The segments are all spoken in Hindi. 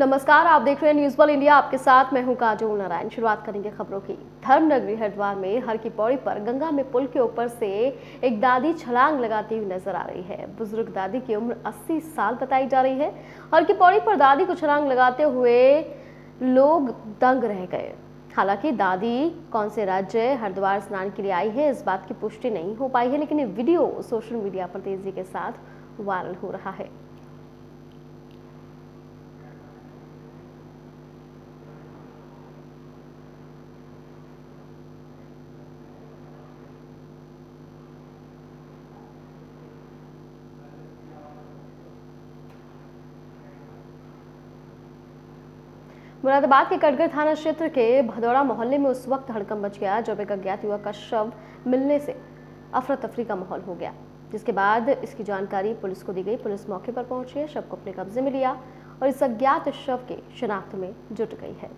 नमस्कार, आप देख रहे हैं न्यूज़ बल इंडिया आपके साथ मैं हूँ काजोल नारायण। शुरुआत करेंगे खबरों की। धर्मनगरी हरिद्वार में हर की पौड़ी पर गंगा में पुल के ऊपर से एक दादी छलांग लगाती हुई नज़र आ रही है। बुज़ुर्ग दादी की उम्र 80 साल बताई जा रही है। हर की पौड़ी पर दादी को छलांग लगाते हुए लोग दंग रह गए। हालाँकि दादी कौन से राज्य हरिद्वार स्नान के लिए आई है, इस बात की पुष्टि नहीं हो पाई है, लेकिन ये वीडियो सोशल मीडिया पर तेज़ी के साथ वायरल हो रहा है। मुरादाबाद के कटगर थाना क्षेत्र के भदौड़ा मोहल्ले में उस वक्त हड़कम मच गया, जब एक अज्ञात युवक का शव मिलने से अफरा तफरी का माहौल हो गया। जिसके बाद इसकी जानकारी पुलिस को दी गई। पुलिस मौके पर पहुँची, शव को अपने कब्जे में लिया और इस अज्ञात शव के शिनाख्त में जुट गई है।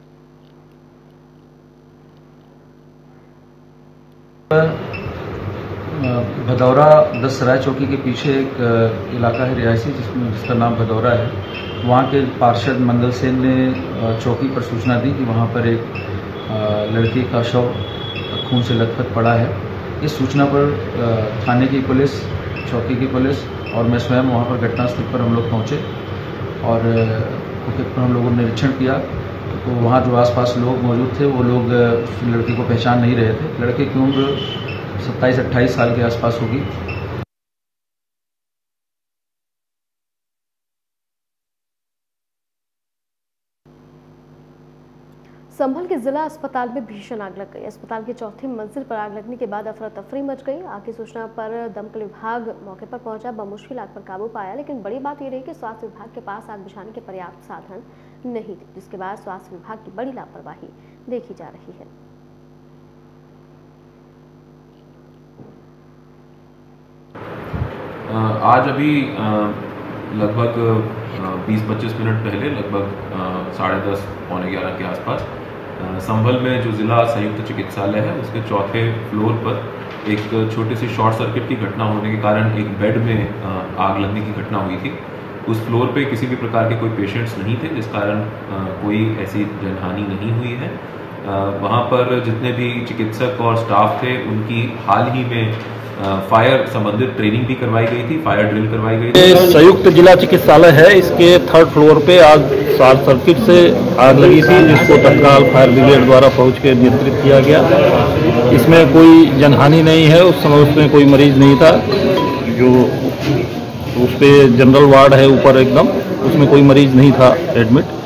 भदौरा दस सराय चौकी के पीछे एक इलाका है रिहायशी जिसमें, जिसका नाम भदौरा है। वहाँ के पार्षद मंगल सेन ने चौकी पर सूचना दी कि वहाँ पर एक लड़की का शव खून से लथपथ पड़ा है। इस सूचना पर थाने की पुलिस, चौकी की पुलिस और मैं स्वयं वहाँ पर घटनास्थल पर हम लोग पहुँचे और पर हम लोगों ने निरीक्षण किया। तो वहाँ जो आसपास लोग मौजूद थे, वो लोग लड़की को पहचान नहीं रहे थे। लड़के की उम्र सत्ताईस, अट्ठाईस साल के आसपास होगी। संभल के जिला अस्पताल में भीषण आग लग गई। अस्पताल की चौथी मंजिल पर आग लगने के बाद अफरा तफरी मच गई। आग की सूचना पर दमकल विभाग मौके पर पहुँचा। बमुश्किल आग पर काबू पाया, लेकिन बड़ी बात यह रही कि स्वास्थ्य विभाग के पास आग बुझाने के पर्याप्त साधन नहीं थे, जिसके बाद स्वास्थ्य विभाग की बड़ी लापरवाही देखी जा रही है। आज अभी लगभग 20-25 मिनट पहले, लगभग साढ़े दस, पौने ग्यारह के आसपास संभल में जो ज़िला संयुक्त चिकित्सालय है, उसके चौथे फ्लोर पर एक छोटी सी शॉर्ट सर्किट की घटना होने के कारण एक बेड में आग लगने की घटना हुई थी। उस फ्लोर पे किसी भी प्रकार के कोई पेशेंट्स नहीं थे, जिस कारण कोई ऐसी जनहानि नहीं हुई है। वहाँ पर जितने भी चिकित्सक और स्टाफ थे, उनकी हाल ही में फायर संबंधित ट्रेनिंग भी करवाई गई थी फायर ड्रिल करवाई गई थी। संयुक्त जिला चिकित्सालय है, इसके थर्ड फ्लोर पे आज शॉर्ट सर्किट से आग लगी थी, जिसको तत्काल फायर ब्रिगेड द्वारा पहुँच के नियंत्रित किया गया। इसमें कोई जनहानि नहीं है, उस समय उसमें कोई मरीज़ नहीं था। जो उस पर जनरल वार्ड है ऊपर एकदम, उसमें कोई मरीज़ नहीं था एडमिट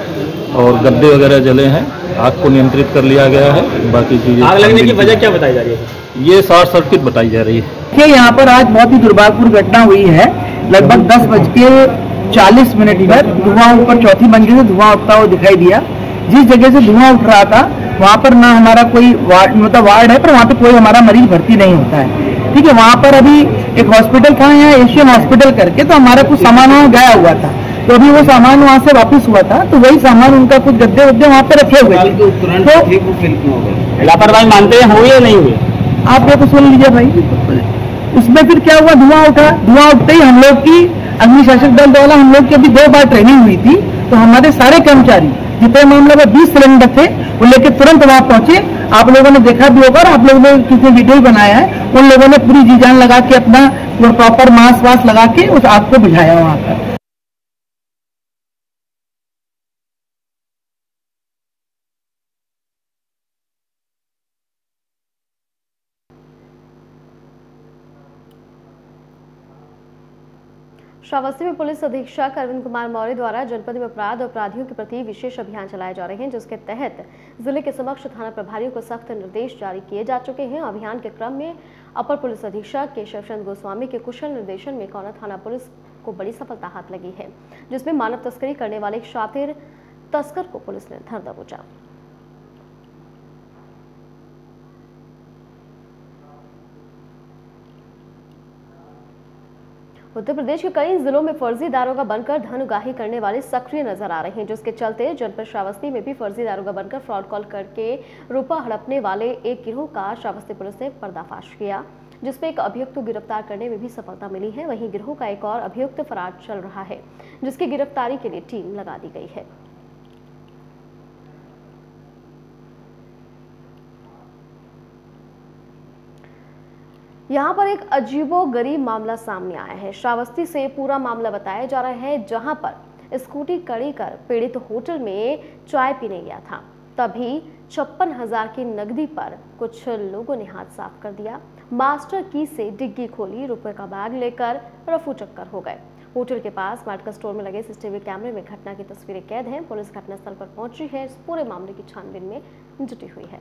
और गद्दे वगैरह जले हैं। आग को नियंत्रित कर लिया गया है। बाकी चीज़ें आग लगने की वजह क्या बताई जा रही है? ये शॉर्ट सर्किट बताई जा रही है। देखिए यहाँ पर आज बहुत ही दुर्भाग्यपूर्ण घटना हुई है। लगभग दस बज के चालीस मिनट पर धुआँ ऊपर चौथी मंजिल से धुआँ उठता हुआ दिखाई दिया। जिस जगह से धुआँ उठ रहा था वहाँ पर ना हमारा कोई वार्ड मतलब वार्ड है पर वहाँ पे कोई हमारा मरीज़ भर्ती नहीं होता है। ठीक है वहाँ पर अभी एक हॉस्पिटल था यहाँ एशियन हॉस्पिटल करके तो हमारा कुछ सामान वहाँ गया हुआ था। तो अभी वो सामान वहाँ से वापस हुआ था तो वही सामान उनका कुछ गद्दे वद्दे वहाँ पे रखे हुए थे। तो लापरवाही मानते हैं हुई या नहीं हुई? आप वो तो सुन लीजिए भाई। उसमें फिर क्या हुआ? धुआँ उठा धुआँ उठते ही हम लोग की अग्निशासक दल द्वारा हम लोग की अभी दो बार ट्रेनिंग हुई थी। तो हमारे सारे कर्मचारी जितने मामले में बीस सिलेंडर थे वो लेके तुरंत वहाँ पहुँचे। आप लोगों ने देखा भी होगा और आप लोगों ने किसी वीडियो बनाया है। उन लोगों ने पूरी जी जान लगा के अपना प्रॉपर मास्क वास्क लगा के उस आग को बुझाया वहाँ पर। श्रावस्ती में पुलिस अधीक्षक अरविंद कुमार मौर्य द्वारा जनपद में अपराध और अपराधियों के प्रति विशेष अभियान चलाए जा रहे हैं, जिसके तहत ज़िले के समक्ष थाना प्रभारियों को सख्त निर्देश जारी किए जा चुके हैं। अभियान के क्रम में अपर पुलिस अधीक्षक केशव चंद गोस्वामी के कुशल निर्देशन में कौना थाना पुलिस को बड़ी सफलता हाथ लगी है, जिसमें मानव तस्करी करने वाले शातिर तस्कर को पुलिस ने धर दबोचा उत्तर प्रदेश के कई जिलों में फर्जी दारोगा बनकर धन उगाही करने वाले सक्रिय नज़र आ रहे हैं, जिसके चलते जनपद श्रावस्ती में भी फर्जी दारोगा बनकर फ्रॉड कॉल करके रुपा हड़पने वाले एक गिरोह का श्रावस्ती पुलिस ने पर्दाफाश किया जिसपे एक अभियुक्त को गिरफ़्तार करने में भी सफलता मिली है। वहीं गिरोह का एक और अभियुक्त फरार चल रहा है, जिसकी गिरफ्तारी के लिए टीम लगा दी गई है। यहाँ पर एक अजीबो गरीब मामला सामने आया है। श्रावस्ती से पूरा मामला बताया जा रहा है, जहाँ पर स्कूटी कड़ी कर पीड़ित होटल में चाय पीने गया था। तभी छप्पन हज़ार की नकदी पर कुछ लोगों ने हाथ साफ़ कर दिया। मास्टर की से डिग्गी खोली, रुपए का बैग लेकर रफू चक्कर हो गए। होटल के पास मेडिकल स्टोर में लगे सीसीटीवी कैमरे में घटना की तस्वीरें कैद हैं। पुलिस घटनास्थल पर पहुँची है। इस पूरे मामले की छानबीन में जुटी हुई है।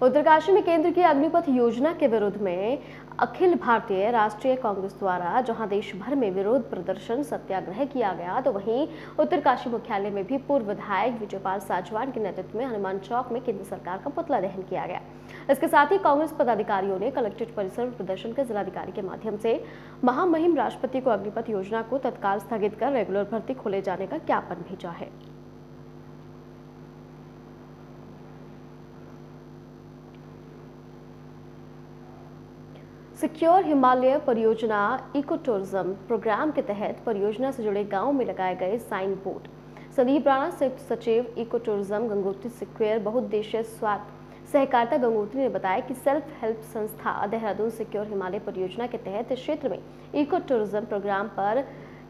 उत्तरकाशी में केंद्र की अग्निपथ योजना के विरोध में अखिल भारतीय राष्ट्रीय कांग्रेस द्वारा, जहाँ देश भर में विरोध प्रदर्शन सत्याग्रह किया गया तो वहीं उत्तरकाशी मुख्यालय में भी पूर्व विधायक विजयपाल साजवान के नेतृत्व में हनुमान चौक में केंद्र सरकार का पुतला दहन किया गया। इसके साथ ही कांग्रेस पदाधिकारियों ने कलेक्ट्रेट परिसर में प्रदर्शन कर जिलाधिकारी के माध्यम से महामहिम राष्ट्रपति को अग्निपथ योजना को तत्काल स्थगित कर रेगुलर भर्ती खोले जाने का ज्ञापन भेजा है। सिक्योर हिमालय परियोजना इको टूरिज़्म प्रोग्राम के तहत परियोजना से जुड़े गाँवों में लगाए गए साइन बोर्ड संदीप राणा संयुक्त सचिव इको टूरिज़्म गंगोत्री सिक्योर बहुउद्देशीय स्वास्थ्य सहकारिता गंगोत्री ने बताया कि सेल्फ हेल्प संस्था देहरादून सिक्योर हिमालय परियोजना के तहत क्षेत्र में इको टूरिज़्म प्रोग्राम पर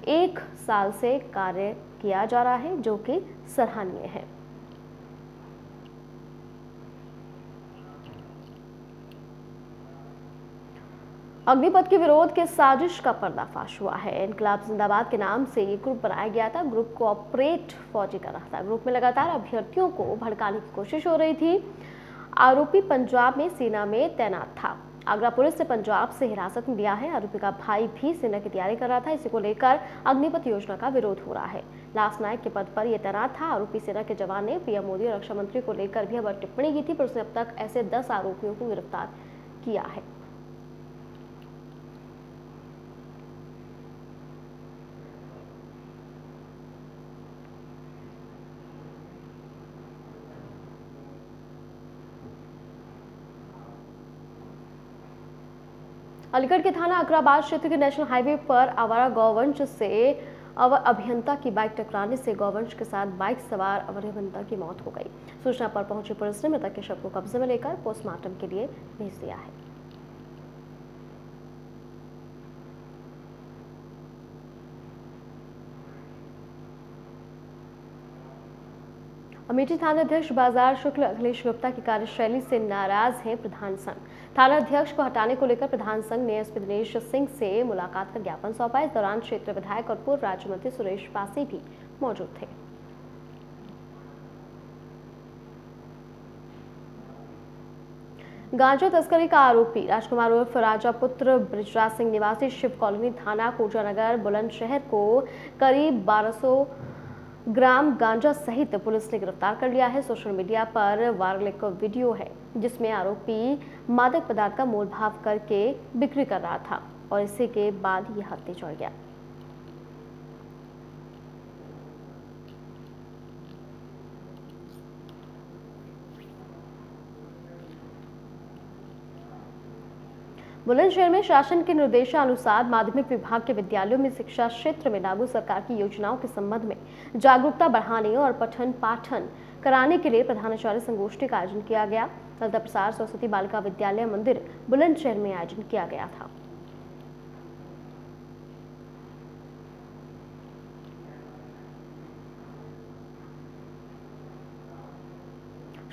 एक साल से कार्य किया जा रहा है, जो कि सराहनीय है। अग्निपथ के विरोध के साजिश का पर्दाफाश हुआ है। इनकलाब जिंदाबाद के नाम से ये ग्रुप बनाया गया था। ग्रुप को ऑपरेट फौजी कर रहा था। ग्रुप में लगातार अभ्यर्थियों को भड़काने की कोशिश हो रही थी। आरोपी पंजाब में सेना में तैनात था। आगरा पुलिस ने पंजाब से हिरासत में लिया है। आरोपी का भाई भी सेना की तैयारी कर रहा था। इसी को लेकर अग्निपथ योजना का विरोध हो रहा है। लास्ट नायक के पद पर यह तैनात था। आरोपी सेना के जवान ने पीएम मोदी और रक्षा मंत्री को लेकर भी अब टिप्पणी की थी, पर उसने अब तक ऐसे दस आरोपियों को गिरफ़्तार किया है। अलीगढ़ के थाना अकराबाद क्षेत्र के नेशनल हाईवे पर आवारा गौवंश से अवर अभियंता की बाइक टकराने से गौवंश के साथ बाइक सवार अवर अभियंता की मौत हो गई। सूचना पर पहुँची पुलिस ने मृतक के शव को कब्जे में लेकर पोस्टमार्टम के लिए भेज दिया है। अमेठी थाना अध्यक्ष बाज़ार शुक्ल अखिलेश गुप्ता की कार्यशैली से नाराज़ हैं प्रधान संघ। थाना अध्यक्ष को हटाने को लेकर प्रधान संघ ने एसपी दिनेश सिंह से मुलाकात कर ज्ञापन सौंपा। इस दौरान क्षेत्र विधायक और पूर्व राज्य मंत्री सुरेश पासी भी मौजूद थे। गांजा तस्करी का आरोपी राजकुमार उर्फ़ राजा पुत्र ब्रिजराज सिंह निवासी शिव कॉलोनी थाना कोजानगर बुलंदशहर को करीब 1200 ग्राम गांजा सहित पुलिस ने गिरफ़्तार कर लिया है। सोशल मीडिया पर वायरल एक वीडियो है, जिसमें आरोपी मादक पदार्थ का मोल भाव करके बिक्री कर रहा था और इसी के बाद यह हत्या चढ़ गया। बुलंदशहर में शासन के निर्देशानुसार माध्यमिक विभाग के विद्यालयों में शिक्षा क्षेत्र में लागू सरकार की योजनाओं के संबंध में जागरूकता बढ़ाने और पठन पाठन कराने के लिए प्रधानाचार्य संगोष्ठी का आयोजन किया गया। लता प्रसार सरस्वती बालिका विद्यालय मंदिर बुलंदशहर में आयोजन किया गया था।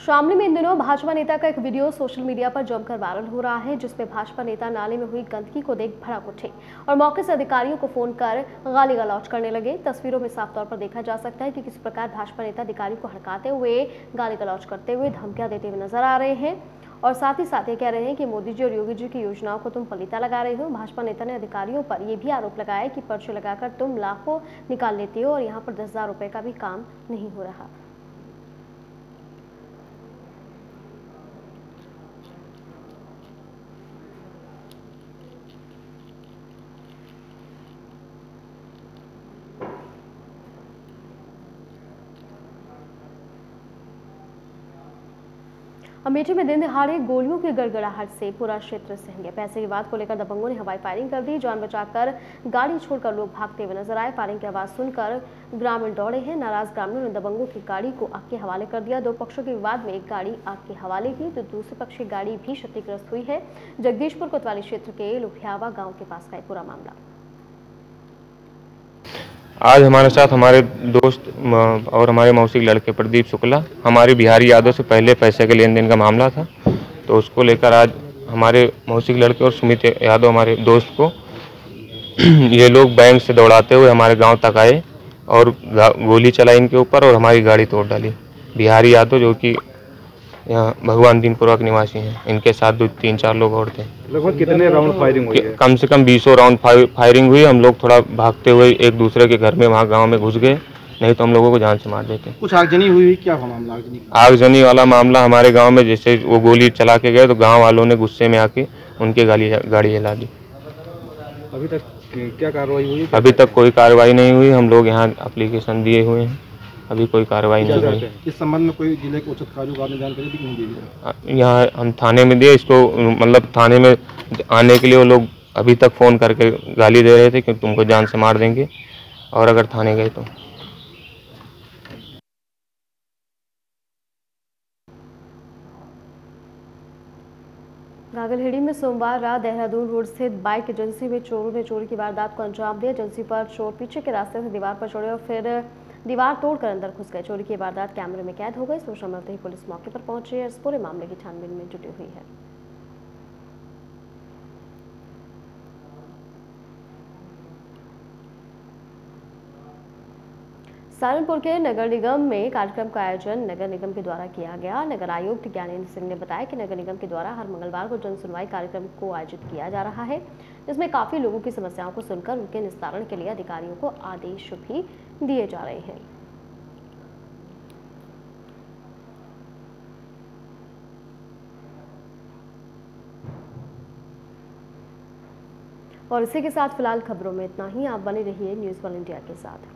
शामली में इन दिनों भाजपा नेता का एक वीडियो सोशल मीडिया पर जमकर वायरल हो रहा है, जिसमें भाजपा नेता नाले में हुई गंदगी को देख भड़क उठे और मौके से अधिकारियों को फ़ोन कर गाली गलौज करने लगे। तस्वीरों में साफ़ तौर पर देखा जा सकता है कि किस प्रकार भाजपा नेता अधिकारियों को हड़काते हुए गाली गलौज करते हुए धमकियाँ देते हुए नज़र आ रहे हैं और साथ ही साथ ये कह रहे हैं कि मोदी जी और योगी जी की योजनाओं को तुम पलीता लगा रहे हो। भाजपा नेता ने अधिकारियों पर यह भी आरोप लगाया कि पर्चे लगाकर तुम लाखों निकाल लेते हो और यहाँ पर दस हज़ार रुपए का भी काम नहीं हो रहा। अमेठी में दिन दिहाड़े गोलियों की गड़गड़ाहट से पूरा क्षेत्र सहम गया। पैसे की बात को लेकर दबंगों ने हवाई फायरिंग कर दी, जान बचाकर गाड़ी छोड़कर लोग भागते हुए नज़र आए। फायरिंग की आवाज़ सुनकर ग्रामीण दौड़े हैं। नाराज़ ग्रामीणों ने दबंगों की गाड़ी को आग के हवाले कर दिया। दो पक्षों के विवाद में एक गाड़ी आग के हवाले की तो दूसरे पक्ष की गाड़ी भी क्षतिग्रस्त हुई है। जगदीशपुर कोतवाली क्षेत्र के लुधियावा गाँव के पास का पूरा मामला। आज हमारे साथ हमारे दोस्त और हमारे मौसी लड़के प्रदीप शुक्ला, हमारे बिहारी यादव से पहले पैसे के लेन देन का मामला था तो उसको लेकर आज हमारे मौसी लड़के और सुमित यादव, हमारे दोस्त को, ये लोग बैंक से दौड़ाते हुए हमारे गाँव तक आए और गोली चलाई इनके ऊपर और हमारी गाड़ी तोड़ डाली। बिहारी यादव जो कि यहाँ भगवान दीनपुरा के निवासी हैं। इनके साथ दो तीन चार लोग और थे। लगभग कितने राउंड फायरिंग हुई है? कम से कम बीसों राउंड फायरिंग हुई। हम लोग थोड़ा भागते हुए एक दूसरे के घर में वहाँ गाँव में घुस गए। नहीं तो हम लोगों को जान से मार देते। कुछ आगजनी हुई क्या मामला आगजनी आगजनी वाला मामला हमारे गाँव में जैसे वो गोली चला के गए तो गाँव वालों ने गुस्से में आके उनकी गाड़ी गाड़ी जला दी। अभी तक क्या कार्रवाई हुई? अभी तक कोई कार्रवाई नहीं हुई। हम लोग यहाँ अप्लीकेशन दिए हुए हैं। अभी कोई कार्रवाई नहीं हुई। इस संबंध में कोई ज़िले के उचित अधिकारियों ने जानकारी दी नहीं यहाँ हम थाने में दिए इसको मतलब थाने में आने के लिए वो लोग अभी तक फ़ोन करके गाली दे रहे थे कि तुमको जान से मार देंगे और अगर थाने गए तो। नागलहेड़ी में सोमवार रात देहरादून रोड स्थित बाइक एजेंसी में चोरों ने चोरी की वारदात को अंजाम दिया। एजेंसी पर चोर पीछे के रास्ते से दीवार पर चढ़े और फिर दीवार तोड़कर अंदर घुस गए। चोरी की वारदात कैमरे में कैद हो गई। सूचना मिलते ही पुलिस मौके पर पहुँची है इस पूरे मामले की छानबीन में जुटी हुई है। सहारनपुर के नगर निगम में कार्यक्रम का आयोजन नगर निगम के द्वारा किया गया। नगर आयुक्त ज्ञानेंद्र सिंह ने बताया कि नगर निगम के द्वारा हर मंगलवार को जन सुनवाई कार्यक्रम को आयोजित किया जा रहा है, जिसमें काफ़ी लोगों की समस्याओं को सुनकर उनके निस्तारण के लिए अधिकारियों को आदेश भी दिए जा रहे हैं। और इसी के साथ फ़िलहाल खबरों में इतना ही। आप बने रहिए न्यूज़ वन इंडिया के साथ।